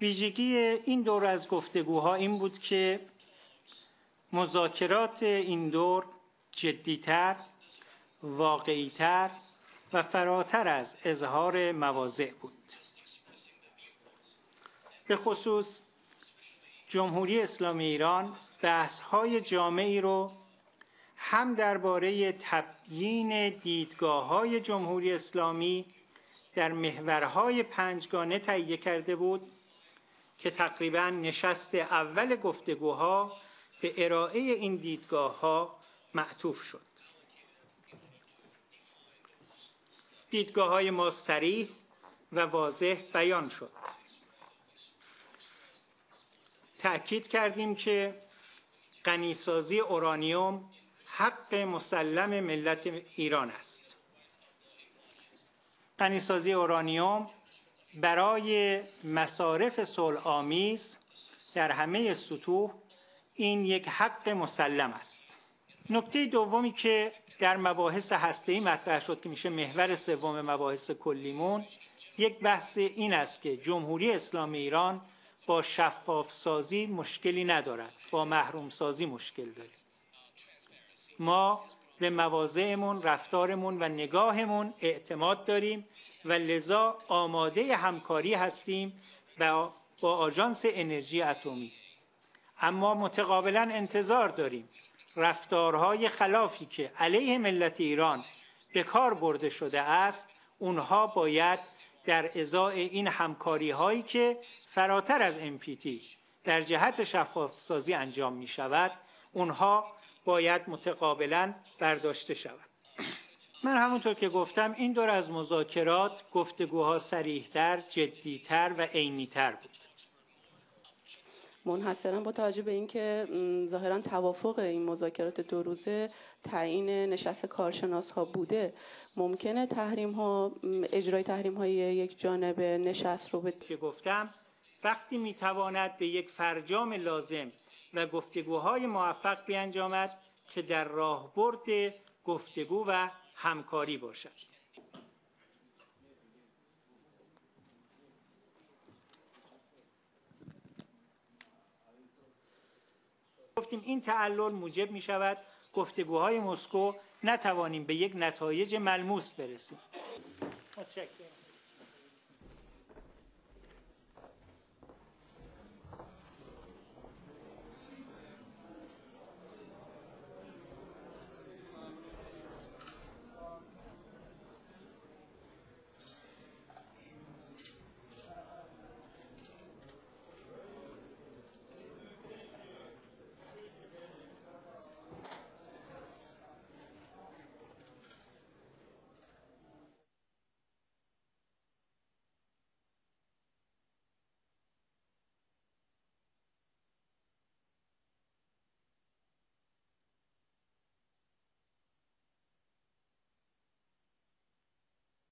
ویژگی این دور از گفتگوها این بود که مذاکرات این دور جدیتر، واقعیتر و فراتر از اظهار مواضع بود. به خصوص جمهوری اسلامی ایران بحث های جامعی رو هم درباره تبیین دیدگاه های جمهوری اسلامی در محورهای پنجگانه تهیه کرده بود که تقریبا نشست اول گفتگوها به ارائه این دیدگاه ها معطوف شد. دیدگاه های ما سریح و واضح بیان شد. تأکید کردیم که غنیسازی اورانیوم حق مسلم ملت ایران است. غنیسازی اورانیوم برای مصارف صلح آمیز در همه سطوح این یک حق مسلم است. نکته دومی که در مباحث هسته‌ای مطرح شد که میشه محور سوم مباحث کلیمون یک بحث این است که جمهوری اسلامی ایران با شفاف سازی مشکلی ندارد با محروم سازی مشکل داریم ما به مواضعمون رفتارمون و نگاهمون اعتماد داریم و لذا آماده همکاری هستیم با, آژانس انرژی اتمی. اما متقابلا انتظار داریم رفتارهای خلافی که علیه ملت ایران به کار برده شده است اونها باید در ازای این همکاری هایی که فراتر از MPT در جهت شفاف سازی انجام می شود اونها باید متقابلا برداشته شود. من همونطور که گفتم این دور از مذاکرات گفتگوها سریحتر، جدیتر و عینیتر بود. منحصرا با توجه به اینکه ظاهرا توافق این مذاکرات دو روزه تعیین نشست کارشناس ها بوده ممکنه تحریم ها اجرای تحریم های یک جانب نشست رو به که گفتم وقتی می‌تواند به یک فرجام لازم و گفتگوهای موفق بیانجامد که در راهبرد گفتگو و همکاری باشد. گفتیم این تعلل موجب می شود گفتگوهای مسکو نتوانیم به یک نتایج ملموس برسیم. متشکرم.